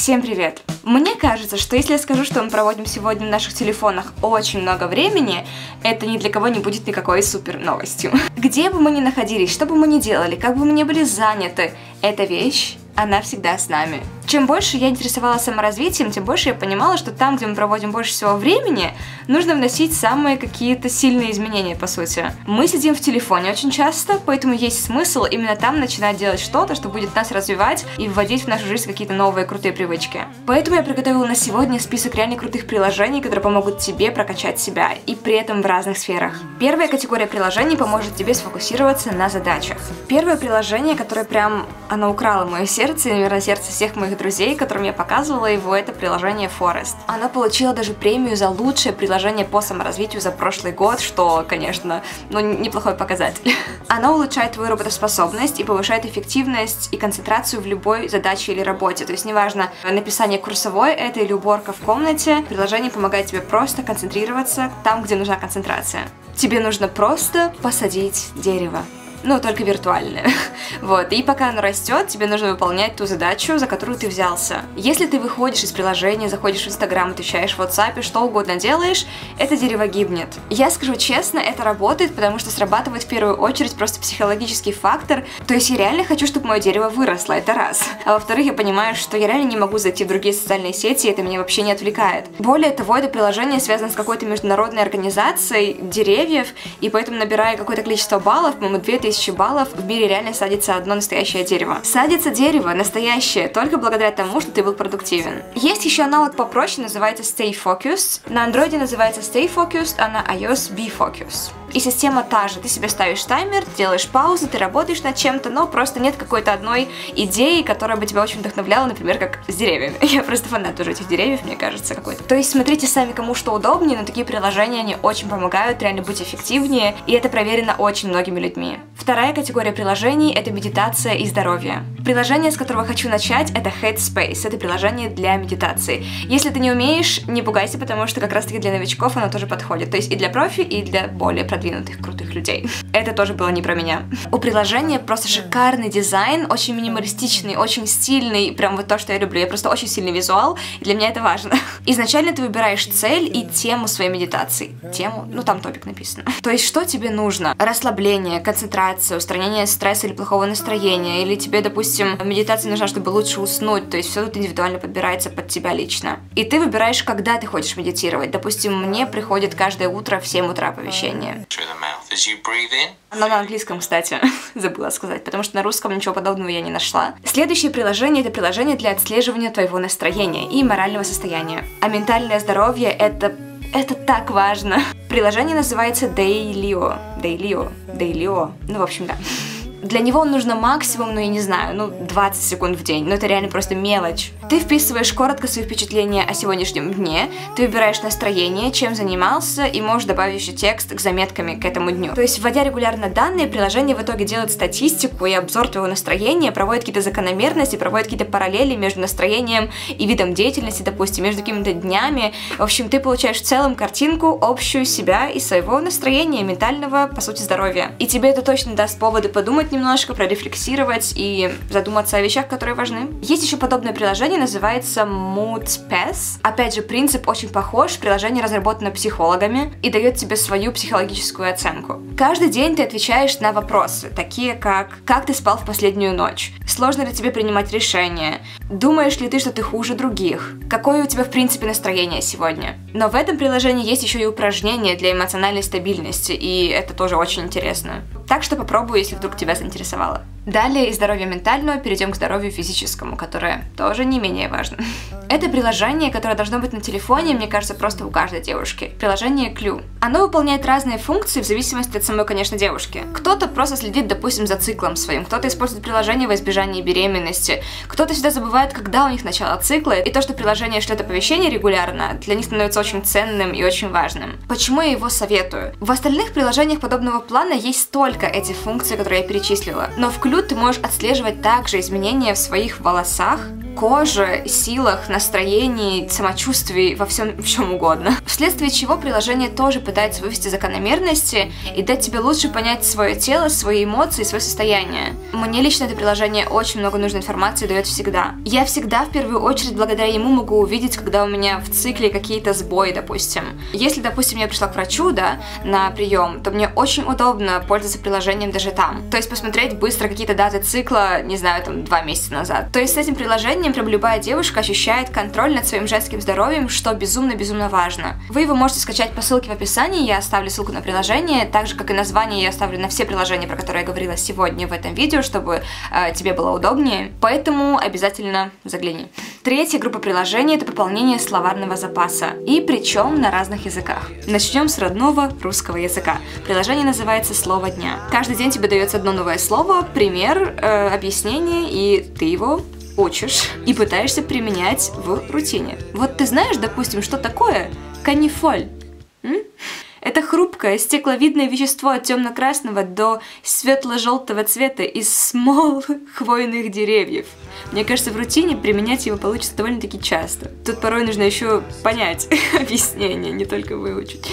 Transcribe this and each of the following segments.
Всем привет! Мне кажется, что если я скажу, что мы проводим сегодня в наших телефонах очень много времени, это ни для кого не будет никакой супер новостью. Где бы мы ни находились, что бы мы ни делали, как бы мы ни были заняты, эта вещь она всегда с нами. Чем больше я интересовалась саморазвитием, тем больше я понимала, что там, где мы проводим больше всего времени, нужно вносить самые какие-то сильные изменения, по сути. Мы сидим в телефоне очень часто, поэтому есть смысл именно там начинать делать что-то, что будет нас развивать и вводить в нашу жизнь какие-то новые крутые привычки. Поэтому я приготовила на сегодня список реально крутых приложений, которые помогут тебе прокачать себя, и при этом в разных сферах. Первая категория приложений поможет тебе сфокусироваться на задачах. Первое приложение, которое прям, оно украло мое сердце, и, наверное, сердце всех моих друзей, которым я показывала его, это приложение Forest. Оно получило даже премию за лучшее приложение по саморазвитию за прошлый год, что, конечно, ну, неплохой показатель. Оно улучшает твою работоспособность и повышает эффективность и концентрацию в любой задаче или работе. То есть, неважно, написание курсовой это или уборка в комнате, приложение помогает тебе просто концентрироваться там, где нужна концентрация. Тебе нужно просто посадить дерево ну, только виртуальное. вот, и пока оно растет, тебе нужно выполнять ту задачу, за которую ты взялся. Если ты выходишь из приложения, заходишь в Инстаграм, отвечаешь в WhatsApp, что угодно делаешь, это дерево гибнет. Я скажу честно, это работает, потому что срабатывает в первую очередь просто психологический фактор, то есть я реально хочу, чтобы мое дерево выросло, это раз. А во-вторых, я понимаю, что я реально не могу зайти в другие социальные сети, и это меня вообще не отвлекает. Более того, это приложение связано с какой-то международной организацией деревьев, и поэтому набирая какое-то количество баллов, по-моему, 2000 тысячи баллов, в мире реально садится одно настоящее дерево. Садится дерево настоящее только благодаря тому, что ты был продуктивен. Есть еще аналог попроще, называется Stay Focused. На андроиде называется Stay Focused, а на iOS Be Focused. И система та же. Ты себе ставишь таймер, делаешь паузу, ты работаешь над чем-то, но просто нет какой-то одной идеи, которая бы тебя очень вдохновляла, например, как с деревьями. Я просто фанат уже этих деревьев, мне кажется, какой-то. То есть смотрите сами, кому что удобнее, но такие приложения, они очень помогают реально быть эффективнее, и это проверено очень многими людьми. Вторая категория приложений — это медитация и здоровье. Приложение, с которого хочу начать, это Headspace. Это приложение для медитации. Если ты не умеешь, не пугайся, потому что как раз-таки для новичков оно тоже подходит. То есть и для профи, и для более продвинутых, крутых людей. Это тоже было не про меня. У приложения просто шикарный дизайн, очень минималистичный, очень стильный, прям вот то, что я люблю. Я просто очень сильный визуал, и для меня это важно. Изначально ты выбираешь цель и тему своей медитации. Тему? Ну, там топик написано. То есть, что тебе нужно? Расслабление, концентрация, концентрация, устранение стресса или плохого настроения, или тебе, допустим, медитация нужна, чтобы лучше уснуть, то есть все тут индивидуально подбирается под тебя лично. И ты выбираешь, когда ты хочешь медитировать. Допустим, мне приходит каждое утро в 7 утра оповещение. Оно на английском, кстати, забыла сказать, потому что на русском ничего подобного я не нашла. Следующее приложение — это приложение для отслеживания твоего настроения и морального состояния. А ментальное здоровье — это это так важно. Приложение называется Dailyo. Dailyo. Dailyo. Ну, в общем, да. Для него нужно максимум, ну я не знаю, ну 20 секунд в день, но это реально просто мелочь. Ты вписываешь коротко свои впечатления о сегодняшнем дне, ты выбираешь настроение, чем занимался, и можешь добавить еще текст к заметками к этому дню. То есть, вводя регулярно данные, приложение в итоге делает статистику и обзор твоего настроения, проводит какие-то закономерности, проводит какие-то параллели между настроением и видом деятельности, допустим, между какими-то днями. В общем, ты получаешь в целом картинку общую себя и своего настроения, ментального, по сути, здоровья. И тебе это точно даст поводы подумать подумать немножко, прорефлексировать и задуматься о вещах, которые важны. Есть еще подобное приложение, называется Mood Pass. Опять же, принцип очень похож, приложение разработано психологами и дает тебе свою психологическую оценку. Каждый день ты отвечаешь на вопросы, такие как «Как ты спал в последнюю ночь?», «Сложно ли тебе принимать решения?», «Думаешь ли ты, что ты хуже других?», «Какое у тебя в принципе настроение сегодня?». Но в этом приложении есть еще и упражнения для эмоциональной стабильности, и это тоже очень интересно. Так что попробуй, если вдруг тебя заинтересовало. Далее из здоровья ментального перейдем к здоровью физическому, которое тоже не менее важно. Это приложение, которое должно быть на телефоне, мне кажется, просто у каждой девушки. Приложение Clue. Оно выполняет разные функции в зависимости от самой, конечно, девушки. Кто-то просто следит, допустим, за циклом своим, кто-то использует приложение во избежание беременности, кто-то всегда забывает, когда у них начало цикла, и то, что приложение шлет оповещение регулярно, для них становится очень ценным и очень важным. Почему я его советую? В остальных приложениях подобного плана есть только эти функции, которые я перечислила, но в Clue ты можешь отслеживать также изменения в своих волосах, коже, силах, настроении, самочувствии, во всем в чем угодно. Вследствие чего приложение тоже пытается вывести закономерности и дать тебе лучше понять свое тело, свои эмоции, свое состояние. Мне лично это приложение очень много нужной информации дает всегда. Я всегда в первую очередь благодаря ему могу увидеть, когда у меня в цикле какие-то сбои, допустим. Если, допустим, я пришла к врачу, да, на прием, то мне очень удобно пользоваться приложением даже там. То есть посмотреть быстро какие-то даты цикла, не знаю, там, два месяца назад. То есть с этим приложением прям любая девушка ощущает контроль над своим женским здоровьем, что безумно-безумно важно. Вы его можете скачать по ссылке в описании, я оставлю ссылку на приложение, так же, как и название я оставлю на все приложения, про которые я говорила сегодня в этом видео, чтобы э, тебе было удобнее. Поэтому обязательно загляни. Третья группа приложений это пополнение словарного запаса. И причем на разных языках. Начнем с родного русского языка. Приложение называется «Слово дня». Каждый день тебе дается одно новое слово, пример, э, объяснение, и ты его учишь и пытаешься применять в рутине. Вот ты знаешь, допустим, что такое канифоль? Это хрупкое, стекловидное вещество от темно-красного до светло-желтого цвета из смол хвойных деревьев. Мне кажется, в рутине применять его получится довольно-таки часто. Тут порой нужно еще понять объяснение, не только выучить.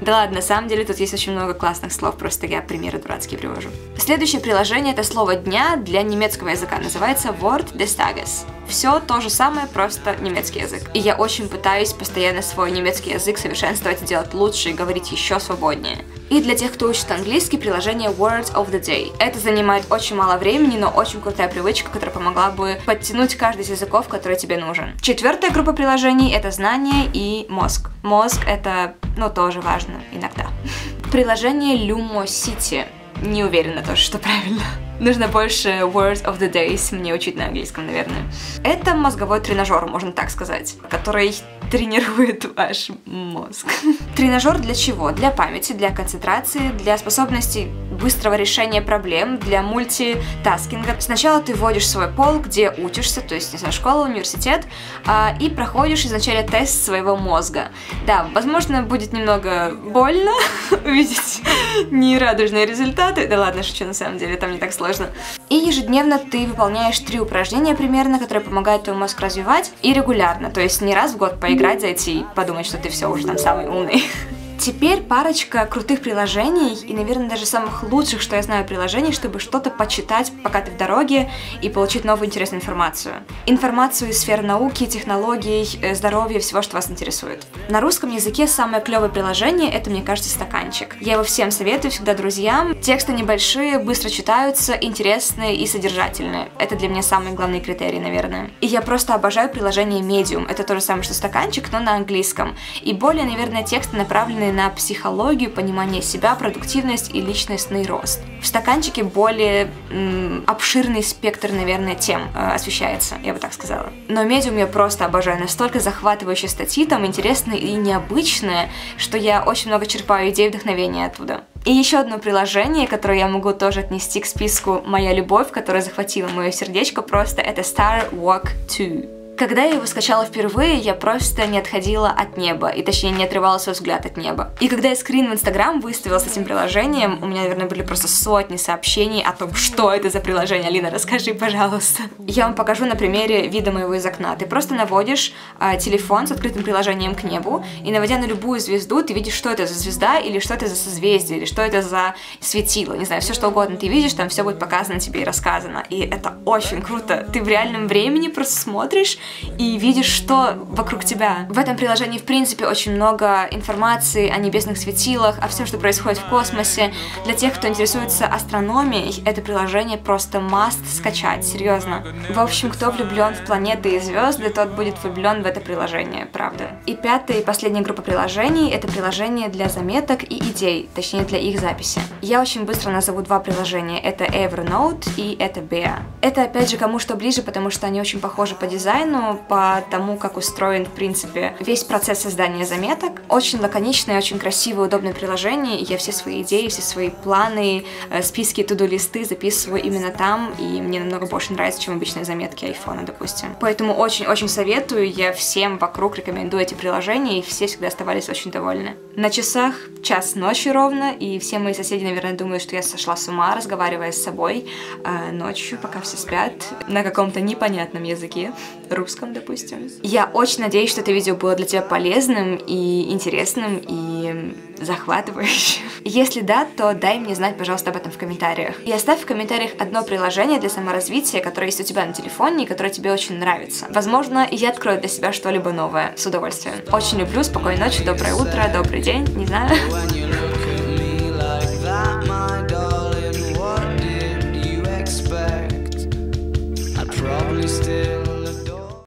Да ладно, на самом деле тут есть очень много классных слов, просто я примеры дурацкие привожу. Следующее приложение это слово дня для немецкого языка, называется Wort des Tages. Все то же самое, просто немецкий язык. И я очень пытаюсь постоянно свой немецкий язык совершенствовать делать лучше и говорить еще свободнее. И для тех, кто учит английский, приложение Words of the Day. Это занимает очень мало времени, но очень крутая привычка, которая помогла бы подтянуть каждый из языков, который тебе нужен. Четвертая группа приложений — это знание и мозг. Мозг — это, ну, тоже важно иногда. Приложение Lumosity. Не уверена тоже, что правильно. Нужно больше words of the days мне учить на английском, наверное. Это мозговой тренажер, можно так сказать, который тренирует ваш мозг. Тренажер для чего? Для памяти, для концентрации, для способности быстрого решения проблем, для мультитаскинга. Сначала ты вводишь свой пол, где учишься, то есть, не знаю, школа, университет, а, и проходишь изначально тест своего мозга. Да, возможно, будет немного больно увидеть нерадужные результаты. Да ладно, шучу, на самом деле, там не так сложно. И ежедневно ты выполняешь три упражнения примерно, которые помогают твой мозг развивать, и регулярно, то есть не раз в год поиграть, зайти и подумать, что ты все уже там самый умный. Теперь парочка крутых приложений и, наверное, даже самых лучших, что я знаю, приложений, чтобы что-то почитать, пока ты в дороге, и получить новую интересную информацию. Информацию из сферы науки, технологий, э, здоровья, всего, что вас интересует. На русском языке самое клевое приложение — это, мне кажется, стаканчик. Я его всем советую, всегда друзьям. Тексты небольшие, быстро читаются, интересные и содержательные. Это для меня самые главные критерии, наверное. И я просто обожаю приложение Medium. Это то же самое, что стаканчик, но на английском. И более, наверное, тексты направлены направленные на психологию, понимание себя, продуктивность и личностный рост. В стаканчике более м, обширный спектр, наверное, тем э, освещается, я бы так сказала. Но медиум я просто обожаю, настолько захватывающие статьи, там интересные и необычные, что я очень много черпаю идей вдохновения оттуда. И еще одно приложение, которое я могу тоже отнести к списку «Моя любовь», которая захватила мое сердечко просто, это Star Walk 2. Когда я его скачала впервые, я просто не отходила от неба, и точнее не отрывала свой взгляд от неба. И когда я скрин в Инстаграм выставила с этим приложением, у меня, наверное, были просто сотни сообщений о том, что это за приложение. Алина, расскажи, пожалуйста. Я вам покажу на примере вида моего из окна. Ты просто наводишь э, телефон с открытым приложением к небу, и наводя на любую звезду, ты видишь, что это за звезда, или что это за созвездие, или что это за светило. Не знаю, все что угодно ты видишь, там все будет показано тебе и рассказано. И это очень круто. Ты в реальном времени просто смотришь и видишь, что вокруг тебя. В этом приложении, в принципе, очень много информации о небесных светилах, о всем, что происходит в космосе. Для тех, кто интересуется астрономией, это приложение просто must скачать, серьезно. В общем, кто влюблен в планеты и звезды, тот будет влюблен в это приложение, правда. И пятая и последняя группа приложений — это приложение для заметок и идей, точнее для их записи. Я очень быстро назову два приложения. Это Evernote и это Bea. Это, опять же, кому что ближе, потому что они очень похожи по дизайну, айфону, по тому, как устроен, в принципе, весь процесс создания заметок. Очень лаконичное, очень красивое, удобное приложение. Я все свои идеи, все свои планы, э, списки, туду-листы записываю именно там, и мне намного больше нравится, чем обычные заметки айфона, допустим. Поэтому очень-очень советую, я всем вокруг рекомендую эти приложения, и все всегда оставались очень довольны. На часах час ночи ровно, и все мои соседи, наверное, думают, что я сошла с ума, разговаривая с собой э, ночью, пока все спят, на каком-то непонятном языке, русском, допустим. Я очень надеюсь, что это видео было для тебя полезным и интересным, и захватывающим. Если да, то дай мне знать, пожалуйста, об этом в комментариях. И оставь в комментариях одно приложение для саморазвития, которое есть у тебя на телефоне и которое тебе очень нравится. Возможно, я открою для себя что-либо новое с удовольствием. Очень люблю, спокойной ночи, доброе утро, добрый день, не знаю.